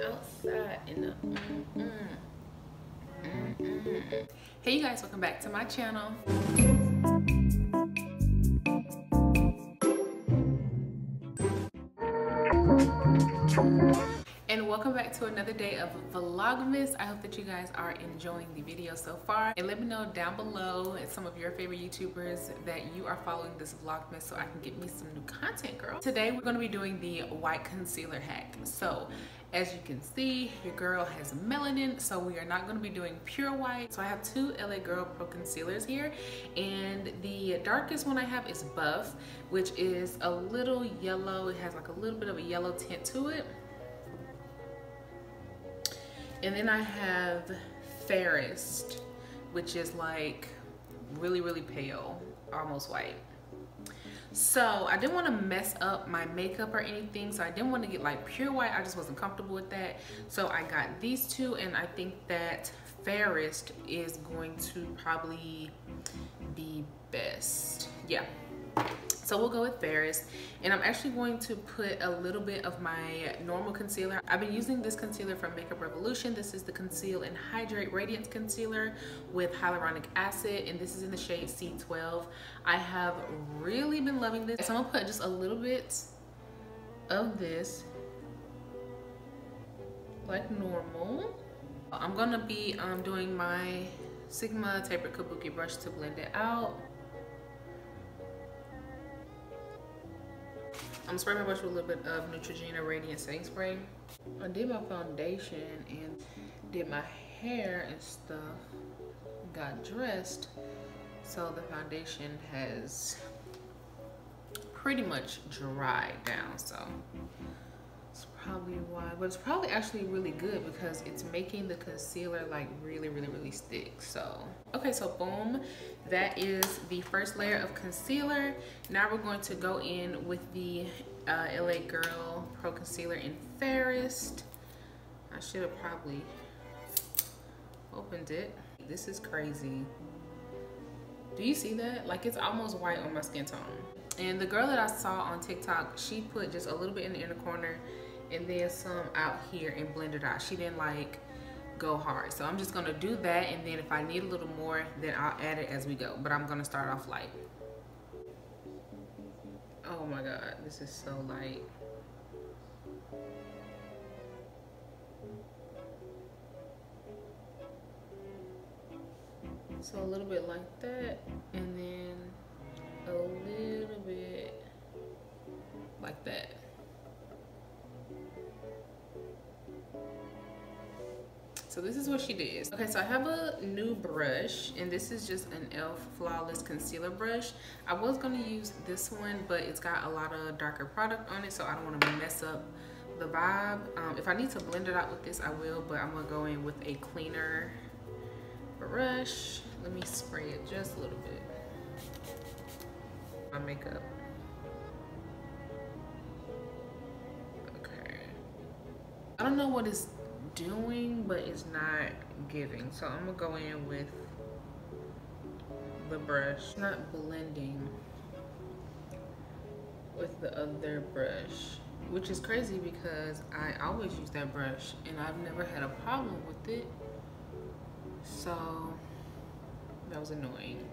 outside in the mm, mm, mm, Hey you guys, welcome back to my channel. and welcome back to another day of vlogmas. I hope that you guys are enjoying the video so far. And let me know down below some of your favorite youtubers that you are following this vlogmas so i can get me some new content girl. Today we're going to be doing the white concealer hack. So as you can see your girl has melanin so we are not going to be doing pure white. So i have two la girl pro concealers here and the darkest one i have is buff which is a little yellow. It has like a little bit of a yellow tint to it. And then I have Fairest, which is like really, really pale, almost white. So I didn't want to mess up my makeup or anything. So I didn't want to get like pure white. I just wasn't comfortable with that. So I got these two and I think that Fairest is going to probably be best. Yeah. So we'll go with Fairest. And I'm actually going to put a little bit of my normal concealer. I've been using this concealer from Makeup Revolution. This is the Conceal and Hydrate Radiance Concealer with hyaluronic acid. And this is in the shade C12. I have really been loving this. So I'm gonna put just a little bit of this like normal. I'm gonna be um, doing my Sigma Tapered Kabuki brush to blend it out. I'm spraying my brush with a little bit of Neutrogena Radiant Setting Spray. I did my foundation and did my hair and stuff. Got dressed. So the foundation has pretty much dried down. So but it's probably actually really good because it's making the concealer like really really really stick so. Okay so boom that is the first layer of concealer. Now we're going to go in with the uh, LA Girl Pro Concealer in Fairest. I should have probably opened it. This is crazy. Do you see that? Like it's almost white on my skin tone. And the girl that I saw on TikTok she put just a little bit in the inner corner and then some out here and blend it out. She didn't like go hard. So I'm just gonna do that and then if I need a little more, then I'll add it as we go. But I'm gonna start off light. Oh my God, this is so light. So a little bit like that and then a little bit like that. So this is what she did. Okay, so I have a new brush and this is just an e.l.f. Flawless Concealer Brush. I was gonna use this one, but it's got a lot of darker product on it, so I don't wanna mess up the vibe. Um, if I need to blend it out with this, I will, but I'm gonna go in with a cleaner brush. Let me spray it just a little bit. My makeup. Okay. I don't know what is doing, but it's not giving. So I'm gonna go in with the brush, not blending with the other brush, which is crazy because I always use that brush and I've never had a problem with it. So that was annoying.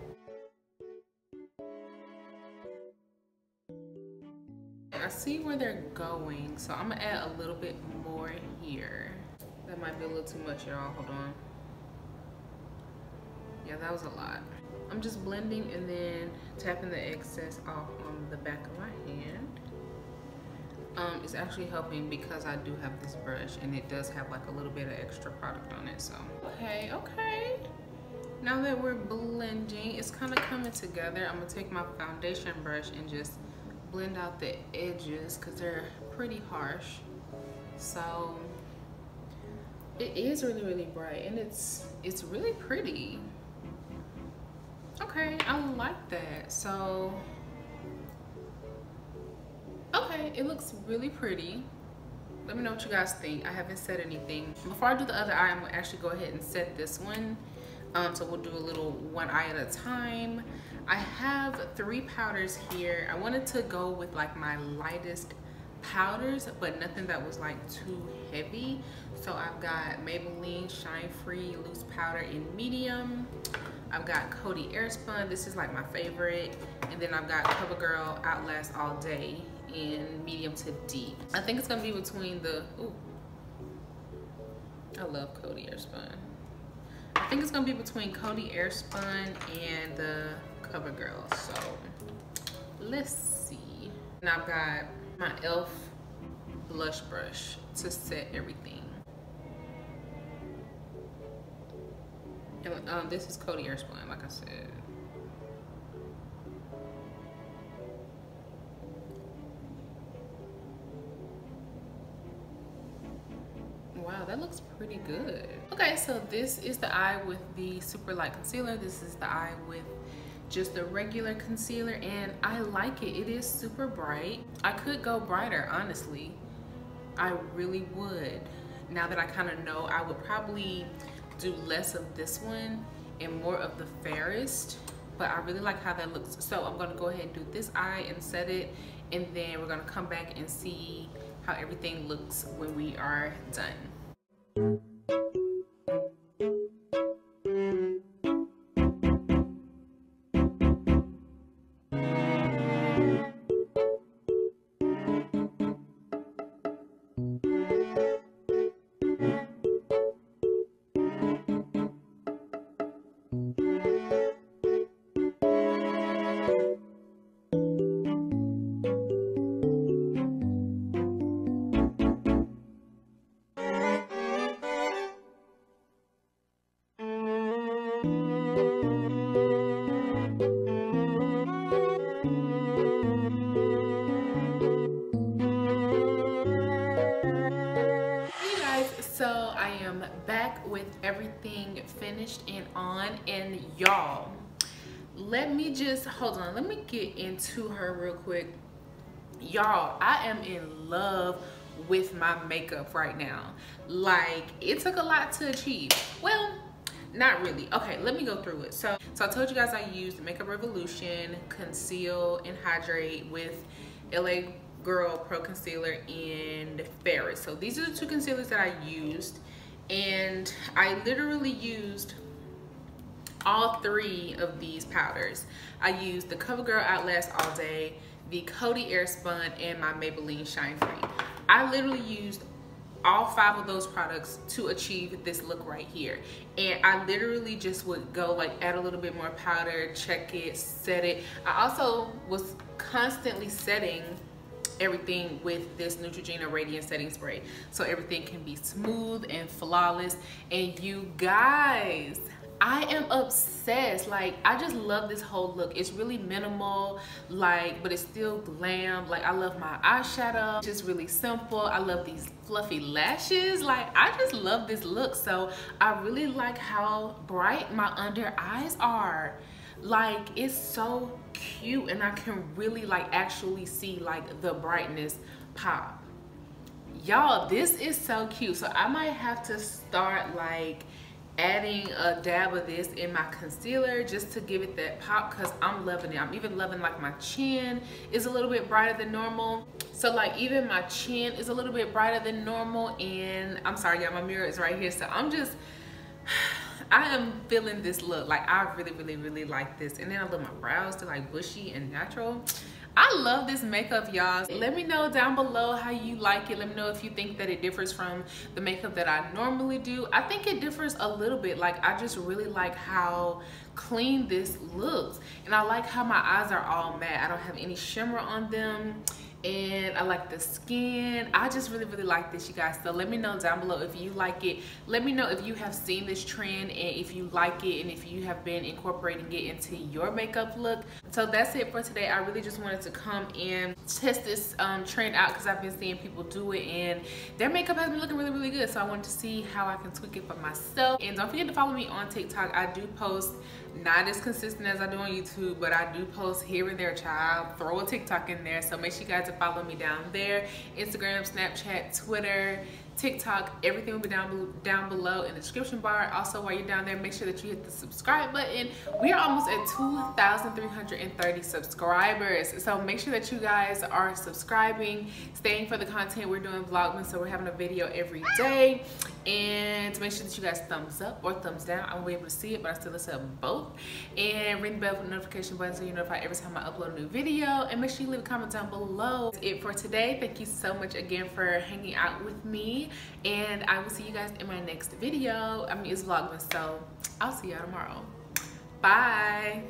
I see where they're going, so I'm gonna add a little bit more here. That might be a little too much, y'all. Hold on. Yeah, that was a lot. I'm just blending and then tapping the excess off on the back of my hand. Um, it's actually helping because I do have this brush and it does have like a little bit of extra product on it, so. Okay, okay. Now that we're blending, it's kind of coming together. I'm gonna take my foundation brush and just blend out the edges because they're pretty harsh. So it is really, really bright and it's it's really pretty. Okay, I like that. So, okay, it looks really pretty. Let me know what you guys think. I haven't said anything. Before I do the other eye, I'm gonna actually go ahead and set this one. Um, so we'll do a little one eye at a time. I have three powders here. I wanted to go with like my lightest powders, but nothing that was like too heavy. So I've got Maybelline Shine Free Loose Powder in medium. I've got Coty Airspun. This is like my favorite. And then I've got CoverGirl Outlast All Day in medium to deep. I think it's gonna be between the, ooh. I love Coty Airspun. I think it's gonna be between Coty Airspun and the CoverGirl. So let's see. And I've got my e.l.f. blush brush to set everything. And um, this is Coty Airspun, like I said. Wow, that looks pretty good. Okay, so this is the eye with the super light concealer. This is the eye with just a regular concealer and I like it. It is super bright. I could go brighter, honestly. I really would. Now that I kind of know, I would probably do less of this one and more of the fairest but I really like how that looks so I'm gonna go ahead and do this eye and set it and then we're gonna come back and see how everything looks when we are done finished and on and y'all let me just hold on let me get into her real quick. Y'all i am in love with my makeup right now. Like it took a lot to achieve. Well not really. Okay let me go through it. So so i told you guys i used makeup revolution conceal and hydrate with la girl pro concealer and Fairest. So these are the two concealers that i used and I literally used all three of these powders. I used the CoverGirl Outlast All Day, the Coty Airspun, and my Maybelline Shine Free. I literally used all five of those products to achieve this look right here and I literally just would go like add a little bit more powder check it set it I also was constantly setting everything with this Neutrogena Radiant Setting Spray. So everything can be smooth and flawless. And you guys, I am obsessed. Like, I just love this whole look. It's really minimal, like, but it's still glam. Like, I love my eyeshadow. Just really simple. I love these fluffy lashes. Like, I just love this look. So, I really like how bright my under eyes are like it's so cute and I can really like actually see like the brightness pop. Y'all this is so cute. So I might have to start like adding a dab of this in my concealer just to give it that pop because I'm loving it. I'm even loving like my chin is a little bit brighter than normal. So like even my chin is a little bit brighter than normal and I'm sorry y'all my mirror is right here. So I'm just I am feeling this look. Like I really, really, really like this. And then I love my brows to like bushy and natural. I love this makeup, y'all. Let me know down below how you like it. Let me know if you think that it differs from the makeup that I normally do. I think it differs a little bit. Like, I just really like how clean this looks. And I like how my eyes are all matte. I don't have any shimmer on them and I like the skin. I just really, really like this, you guys. So let me know down below if you like it. Let me know if you have seen this trend and if you like it and if you have been incorporating it into your makeup look. So that's it for today. I really just wanted to come and test this um, trend out because I've been seeing people do it and their makeup has been looking really, really good. So I wanted to see how I can tweak it for myself. And don't forget to follow me on TikTok. I do post not as consistent as I do on YouTube, but I do post here and there, child. Throw a TikTok in there. So make sure you guys follow me down there. Instagram, Snapchat, Twitter, TikTok. Everything will be down, down below in the description bar. Also, while you're down there, make sure that you hit the subscribe button. We are almost at 2,330 subscribers. So make sure that you guys are subscribing, staying for the content. We're doing Vlogmas, so we're having a video every day. And make sure that you guys thumbs up or thumbs down. I won't be able to see it, but I still accept both. And ring the bell for the notification button so you're notified every time I upload a new video. And make sure you leave a comment down below. That's it for today. Thank you so much again for hanging out with me. And I will see you guys in my next video. I mean, it's Vlogmas, so I'll see y'all tomorrow. Bye.